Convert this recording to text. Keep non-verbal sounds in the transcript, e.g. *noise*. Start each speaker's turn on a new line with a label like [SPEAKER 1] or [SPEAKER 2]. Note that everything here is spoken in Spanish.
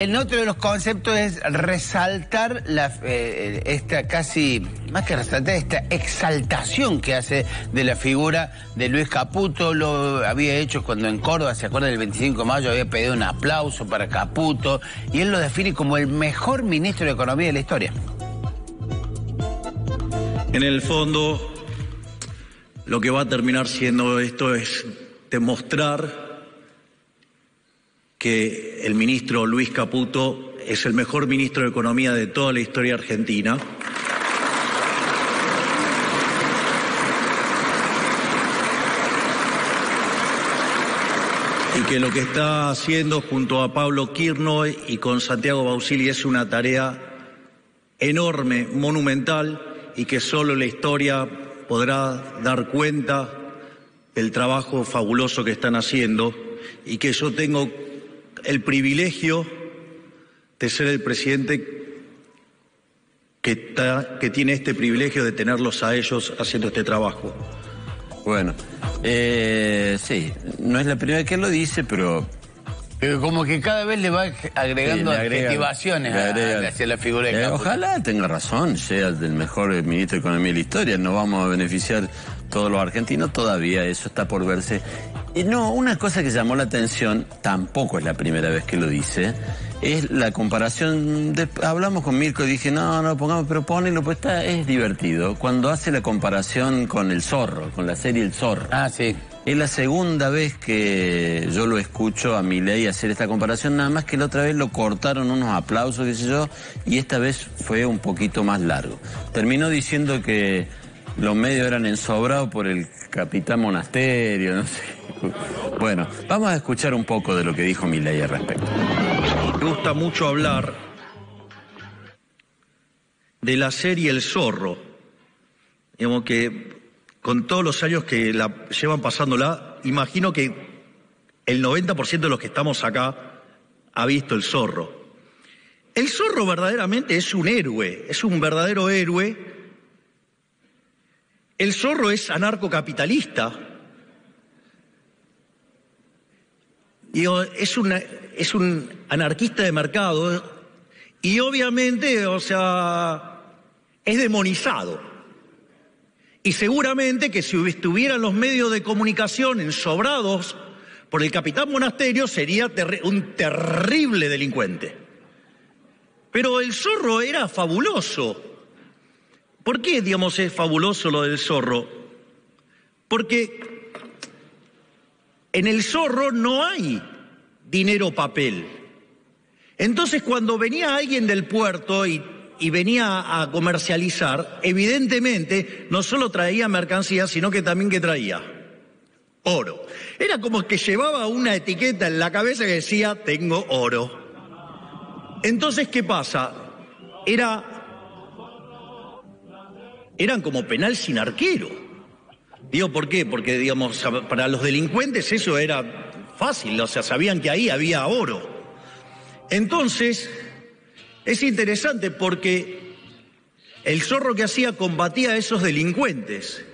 [SPEAKER 1] El otro de los conceptos es resaltar la, eh, esta casi, más que resaltar, esta exaltación que hace de la figura de Luis Caputo. Lo había hecho cuando en Córdoba, se acuerda, el 25 de mayo había pedido un aplauso para Caputo y él lo define como el mejor ministro de Economía de la historia.
[SPEAKER 2] En el fondo, lo que va a terminar siendo esto es demostrar que el ministro Luis Caputo es el mejor ministro de Economía de toda la historia argentina. Y que lo que está haciendo junto a Pablo Kirnoy y con Santiago Bausili es una tarea enorme, monumental, y que solo la historia podrá dar cuenta del trabajo fabuloso que están haciendo y que yo tengo el privilegio de ser el presidente que, que tiene este privilegio de tenerlos a ellos haciendo este trabajo.
[SPEAKER 3] Bueno, eh, sí, no es la primera vez que lo dice, pero
[SPEAKER 1] como que cada vez le va agregando adjetivaciones hacia la figura de
[SPEAKER 3] eh, Ojalá tenga razón, sea el mejor ministro de Economía de la historia. No vamos a beneficiar todos los argentinos todavía, eso está por verse. No, una cosa que llamó la atención, tampoco es la primera vez que lo dice, es la comparación. hablamos con Mirko y dije, no, no, pongamos, pero ponelo, pues está, es divertido. Cuando hace la comparación con El Zorro, con la serie El Zorro.
[SPEAKER 1] Ah, sí.
[SPEAKER 3] Es la segunda vez que yo lo escucho a Milei hacer esta comparación, nada más que la otra vez lo cortaron unos aplausos, qué sé yo, y esta vez fue un poquito más largo. Terminó diciendo que los medios eran ensobrados por el capitán monasterio, *laughs* no sé. *laughs* Bueno, vamos a escuchar un poco de lo que dijo Milei al respecto.
[SPEAKER 2] Me gusta mucho hablar de la serie El Zorro. Digamos que con todos los años que la llevan pasándola, imagino que el 90% de los que estamos acá ha visto el zorro. El zorro verdaderamente es un héroe, es un verdadero héroe. El zorro es anarcocapitalista. Es, es un anarquista de mercado y obviamente, o sea, es demonizado. Y seguramente que si estuvieran los medios de comunicación ensobrados por el capitán monasterio, sería un terrible delincuente. Pero el zorro era fabuloso. ¿Por qué, digamos, es fabuloso lo del zorro? Porque en el zorro no hay dinero papel. Entonces cuando venía alguien del puerto y venía a comercializar, evidentemente no solo traía mercancía, sino que también que traía oro. Era como que llevaba una etiqueta en la cabeza que decía, tengo oro. Entonces, ¿qué pasa? Era... Eran como penal sin arquero. Digo, ¿por qué? Porque, digamos, para los delincuentes eso era fácil, o sea, sabían que ahí había oro. Entonces, es interesante porque el zorro que hacía combatía a esos delincuentes.